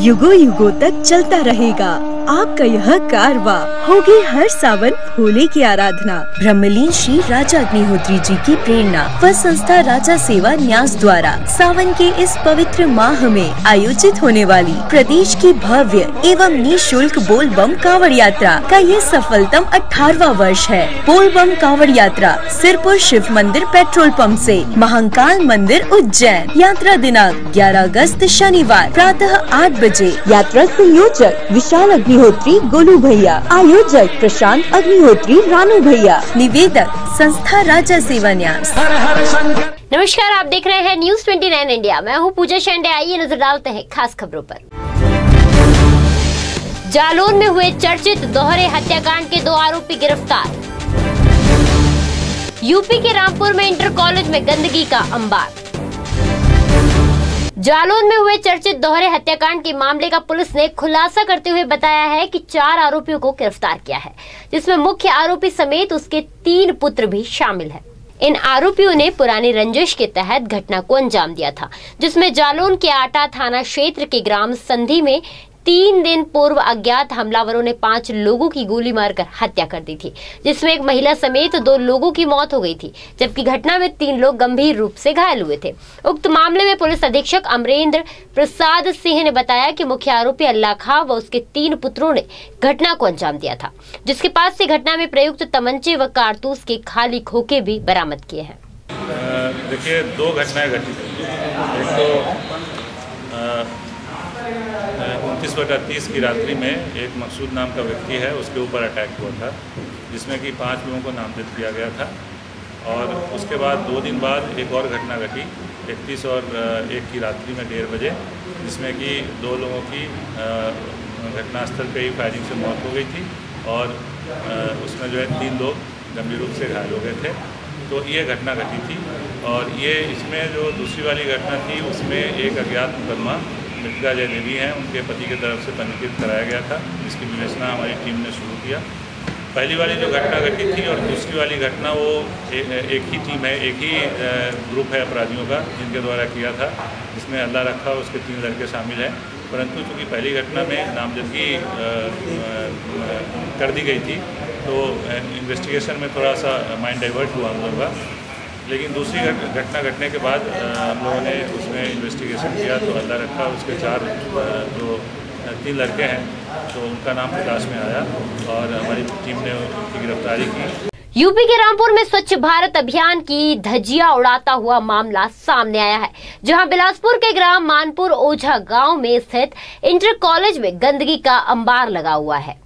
युगों युगो तक चलता रहेगा। आपका यह कारवा होगी हर सावन भोले की आराधना। ब्रह्मलीन श्री राजा अग्निहोत्री जी की प्रेरणा। व संस्था राजा सेवा न्यास द्वारा सावन के इस पवित्र माह में आयोजित होने वाली प्रदेश की भव्य एवं निशुल्क बोल बम कांवड़ यात्रा का ये सफलतम अठारवा वर्ष है। बोल बम कांवड़ यात्रा सिरपुर शिव मंदिर पेट्रोल पंप से महाकाल मंदिर उज्जैन। यात्रा दिनांक 11 अगस्त शनिवार, प्रातः 8 बजे। यात्रा संयोजक विशाल अग्निहोत्री गोलू भैया आयोजक प्रशांत अग्निहोत्री रानू भैया निवेदक संस्था राजा सेवा न्यास नमस्कार आप देख रहे हैं न्यूज़ 29 इंडिया मैं हूँ पूजा शेंडे आइए नज़र डालते हैं खास खबरों पर। जालौन में हुए चर्चित दोहरे हत्याकांड के दो आरोपी गिरफ़्तार। यूपी के रामपुर में इंटर कॉलेज में गंदगी का अंबार। जालौन में हुए चर्चित दोहरे हत्याकांड के मामले का पुलिस ने खुलासा करते हुए बताया है कि चार आरोपियों को गिरफ़्तार किया है, जिसमें मुख्य आरोपी समेत उसके तीन पुत्र भी शामिल है। इन आरोपियों ने पुरानी रंजिश के तहत घटना को अंजाम दिया था, जिसमें जालौन के आटा थाना क्षेत्र के ग्राम संधि में तीन दिन पूर्व अज्ञात हमलावरों ने पाँच लोगों की गोली मारकर हत्या कर दी थी, जिसमें एक महिला समेत दो लोगों की मौत हो गई थी, जबकि घटना में तीन लोग गंभीर रूप से घायल हुए थे। उक्त मामले में पुलिस अधीक्षक अमरेंद्र प्रसाद सिंह ने बताया कि मुख्य आरोपी अल्लाह खां व उसके तीन पुत्रों ने घटना को अंजाम दिया था, जिसके पास से घटना में प्रयुक्त तमंचे व कारतूस के खाली खोखे भी बरामद किए हैं। देखिए, दो घटनाएँ घटी एक तो उनतीस बटा तीस की रात्रि में एक मकसूद नाम का व्यक्ति है, उसके ऊपर अटैक हुआ था, जिसमें कि पाँच लोगों को नामजद किया गया था। और उसके बाद दो दिन बाद एक और घटना घटी, इकतीस और एक की रात्रि में डेढ़ बजे, जिसमें कि दो लोगों की घटनास्थल पे ही फायरिंग से मौत हो गई थी और उसमें जो है तीन लोग गंभीर रूप से घायल हो गए थे। तो ये घटना घटी थी और ये इसमें जो दूसरी वाली घटना थी, उसमें एक अज्ञात मुकदमा मृतिका जय देवी हैं। उनके पति की तरफ़ से पंजीकृत कराया गया था जिसकी विवेचना हमारी टीम ने शुरू किया। पहली वाली जो घटना घटी थी और दूसरी वाली घटना वो ए, एक ही टीम है एक ही ग्रुप है अपराधियों का जिनके द्वारा किया था जिसमें अल्लाह रखा उसके तीन लड़के शामिल हैं। परंतु चूँकि पहली घटना में नामजदगी कर दी गई थी तो इन्वेस्टिगेशन में थोड़ा सा माइंड डाइवर्ट हुआ हम लोगों का। लेकिन दूसरी घटना घटने के बाद हम लोगों ने उसमें इन्वेस्टिगेशन किया तो अल्लाह रखा। उसके चार जो तीन लड़के हैं तो उनका नाम प्रकाश में आया और हमारी टीम ने उनकी गिरफ्तारी की। यूपी के रामपुर में स्वच्छ भारत अभियान की धजिया उड़ाता हुआ मामला सामने आया है, जहाँ बिलासपुर के ग्राम मानपुर ओझा गाँव में स्थित इंटर कॉलेज में गंदगी का अंबार लगा हुआ है।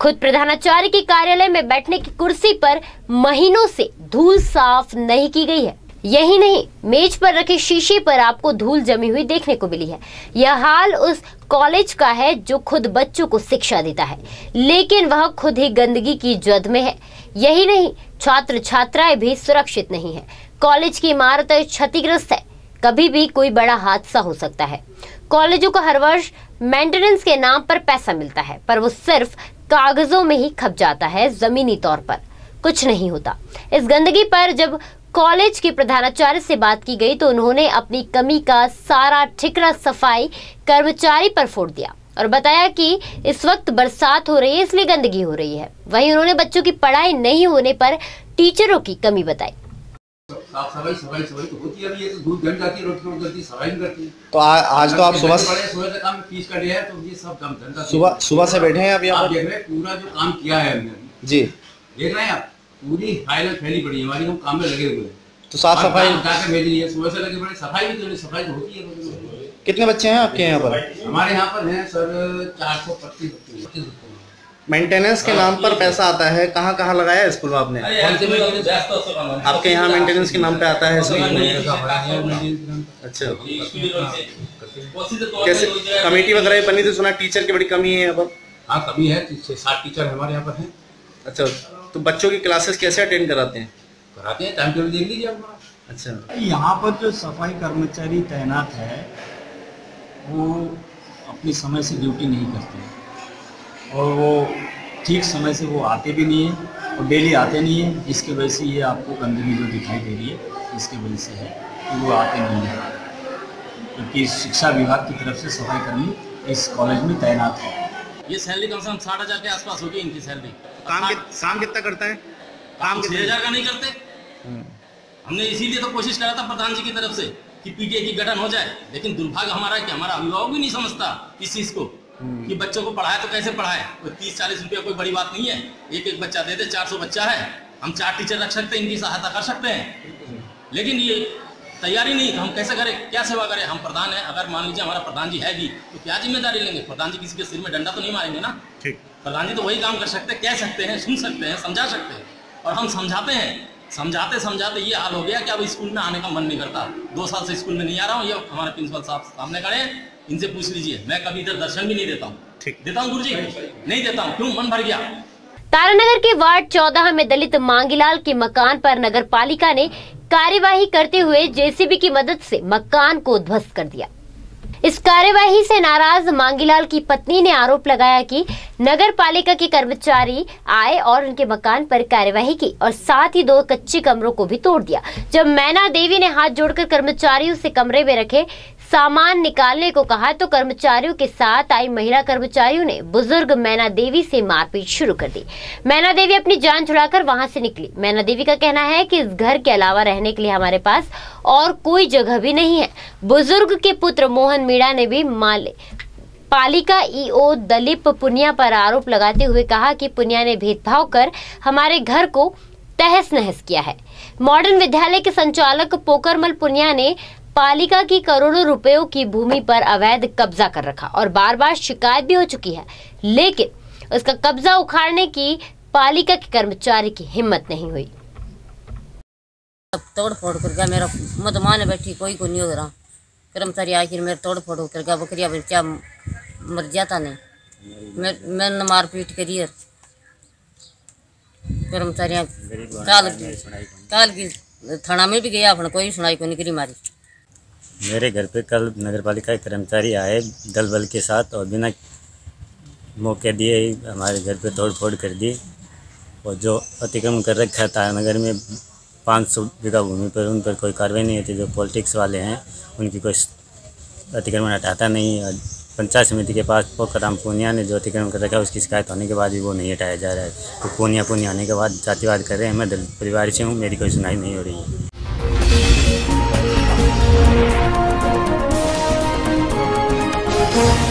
खुद प्रधानाचार्य के कार्यालय में बैठने की कुर्सी पर महीनों से धूल साफ़ नहीं की गई है। यही नहीं, मेज पर रखे शीशे पर आपको धूल जमी हुई देखने को मिली है। यह हाल उस कॉलेज का है जो खुद बच्चों को शिक्षा देता है। लेकिन वह खुद ही गंदगी की जद में है। यही नहीं छात्र छात्राएँ भी सुरक्षित नहीं है। कॉलेज की इमारत क्षतिग्रस्त है। कभी भी कोई बड़ा हादसा हो सकता है। कॉलेजों को हर वर्ष मेंटेनेंस के नाम पर पैसा मिलता है, पर वो सिर्फ़ कागजों में ही खप जाता है जमीनी तौर पर। कुछ नहीं होता। इस गंदगी पर जब कॉलेज के प्रधानाचार्य से बात की गई तो उन्होंने अपनी कमी का सारा ठिकरा सफ़ाई कर्मचारी पर फोड़ दिया और बताया कि इस वक्त बरसात हो रही है, इसलिए गंदगी हो रही है। वहीं उन्होंने बच्चों की पढ़ाई नहीं होने पर टीचरों की कमी बताई। साफ़ सफ़ाई सफ़ाई सफ़ाई तो होती है ये तो जाती है रोटी करती। सफ़ाई तो आ, आज तो आप सुबह सुबह से काम फ़ीस का लिया है तो ये सब काम धंधा सुबह सुबह से बैठे हैं अभी आप? आप देख रहे हैं पूरा जो काम किया है हमने जी। देख रहे हैं आप? पूरी फ़ाइल फैली पड़ी है हमारी हम काम में लगे हुए हैं। तो साफ़ सफ़ाई भेज है सुबह से लगे पड़े सफ़ाई भी तो सफ़ाई तो होती है। कितने बच्चे हैं आपके यहाँ पर? हमारे यहाँ पर है सर चार सौ पच्चीस बच्चे। मेंटेनेंस के नाम पर पैसा आता है। कहाँ कहाँ लगाया है स्कूल में आपने? आपके यहाँ मेंटेनेंस के नाम पे आता है स्कूल में अच्छा। कैसे? कमेटी वगैरह बनी थी सुना टीचर की बड़ी कमी है पर हाँ कमी है। छः सात टीचर हमारे यहाँ पर हैं। अच्छा तो बच्चों की क्लासेस कैसे अटेंड कराते हैं? कराते हैं टाइम टेबल देख लीजिए अच्छा। यहाँ पर जो सफ़ाई कर्मचारी तैनात है वो अपनी समय से ड्यूटी नहीं करते। और वो ठीक समय से वो आते भी नहीं है और डेली आते नहीं है जिसकी वजह से ये आपको गंदगी जो दिखाई दे रही है इसकी वजह से है कि वो आते नहीं है। क्योंकि शिक्षा विभाग की तरफ़ से सफ़ाई कर्मी इस कॉलेज में तैनात है। ये सैलरी कम से कम साठ हज़ार के आसपास होगी इनकी सैलरी काम कि, काम कितना करता है? काम छह हज़ार का नहीं करते? हमने इसीलिए तो कोशिश करा था प्रधान जी की तरफ़ से कि पीटीए की गठन हो जाए लेकिन दुर्भाग्य हमारा है कि हमारा अभिभावक भी नहीं समझता इस चीज़ को। कि बच्चों को पढ़ाए तो कैसे पढ़ाए? कोई तीस चालीस रुपया कोई बड़ी बात नहीं है। एक एक बच्चा दे दे चार सौ बच्चा है। हम चार टीचर रख सकते हैं इनकी सहायता कर सकते हैं। लेकिन ये तैयारी नहीं तो हम कैसे करें? क्या सेवा करें? हम प्रधान है। अगर मान लीजिए हमारा प्रधान जी है भी तो क्या ज़िम्मेदारी लेंगे? प्रधान जी किसी के सिर में डंडा तो नहीं मारेंगे ना? ठीक। प्रधान जी तो वही काम कर सकते हैं कह सकते हैं सुन सकते हैं समझा सकते हैं। और हम समझाते हैं। समझाते समझाते ये हाल हो गया कि अब स्कूल में आने का मन नहीं करता। दो साल से स्कूल में नहीं आ रहा हूँ ये हमारे प्रिंसिपल साहब सामने खड़े हैं। इनसे पूछ लीजिए। मैं कभी इधर दर्शन भी नहीं देता हूँ। देता हूँ गुरु जी नहीं देता हूँ। क्यों? मन भर गया। तारानगर के वार्ड 14 में दलित मांगीलाल के मकान पर नगर पालिका ने कार्यवाही करते हुए जेसीबी की मदद से मकान को ध्वस्त कर दिया। इस कार्यवाही से नाराज़ मांगीलाल की पत्नी ने आरोप लगाया कि नगर पालिका के कर्मचारी आए और उनके मकान पर कार्यवाही की और साथ ही दो कच्चे कमरों को भी तोड़ दिया। जब मैना देवी ने हाथ जोड़कर कर्मचारियों से कमरे में रखे सामान निकालने को कहा तो कर्मचारियों के साथ आई महिला कर्मचारियों ने बुज़ुर्ग मैना देवी से मारपीट शुरू कर दी। मैना देवी अपनी जान छुड़ाकर वहाँ से निकली। मैना देवी का कहना है कि इस घर के अलावा रहने के लिए हमारे पास और कोई जगह भी नहीं है। बुज़ुर्ग के पुत्र मोहन मीणा ने भी माले। पालिका ईओ दलीप पुनिया पर आरोप लगाते हुए कहा कि पुनिया ने भेदभाव कर हमारे घर को तहस नहस किया है। मॉडर्न विद्यालय के संचालक पोकरमल पुनिया ने पालिका की करोड़ों रुपयों की भूमि पर अवैध कब्जा कर रखा और बार बार शिकायत भी हो चुकी है। लेकिन उसका कब्जा उखाड़ने की पालिका के कर्मचारी की हिम्मत नहीं हुई। अब तोड़ फोड़ कर गया मेरा मत माने बैठी कोई को नहीं हो रहा। कर्मचारी आखिर मेरे तोड़ फोड़ कर गया बकरिया बच्चा मर जाता नहीं? मैं मैंने मार पीट करी है कर्मचारियाँ काल काल की थाना में भी गया अपना कोई सुनाई को नहीं करी मारी। मेरे घर पे कल नगर पालिका के कर्मचारी आए दल बल के साथ और बिना मौके दिए ही हमारे घर पे तोड़ फोड़ कर दी। और जो अतिक्रमण कर रखा था नगर में पाँच सौ बीघा भूमि पर, उन पर कोई कार्रवाई नहीं होती। जो पॉलिटिक्स वाले हैं, उनकी कोई अतिक्रमण हटाता नहीं। और पंचायत समिति के पास पोखराम पूनिया ने जो अतिक्रमण कर रखा है, उसकी शिकायत होने के बाद भी वो नहीं हटाया जा रहा है। तो पूनिया पूनिया होने के बाद जातिवाद कर रहे हैं। मैं दलित परिवार से हूँ, मेरी कोई सुनाई नहीं हो रही है। you.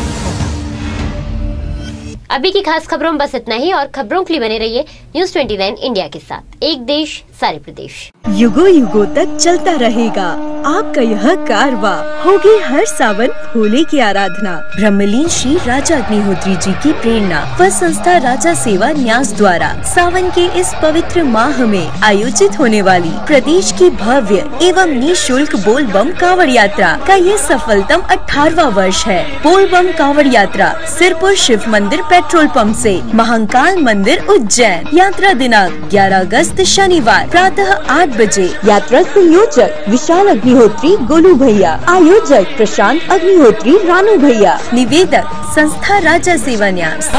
अभी की खास खबरों में बस इतना ही और खबरों के लिए बने रहिए न्यूज़ 29 इंडिया के साथ। एक देश, सारे प्रदेश। युगो युगो तक चलता रहेगा। आपका यह कारवा। होगी हर सावन भोले की आराधना। ब्रह्मलीन श्री राजा अग्निहोत्री जी की प्रेरणा। व संस्था राजा सेवा न्यास द्वारा सावन के इस पवित्र माह में आयोजित होने वाली प्रदेश की भव्य एवं निःशुल्क बोल बम कांवड़ यात्रा का ये सफलतम अठारवा वर्ष है। बोल बम कांवड़ यात्रा सिरपुर शिव मंदिर पेट्रोल पंप से महाकाल मंदिर उज्जैन। यात्रा दिनांक 11 अगस्त, शनिवार, प्रातः आठ बजे। यात्रा संयोजक विशाल अग्निहोत्री, गोलू भैया। आयोजक प्रशांत अग्निहोत्री, रानू भैया। निवेदक संस्था राजा सेवा न्यास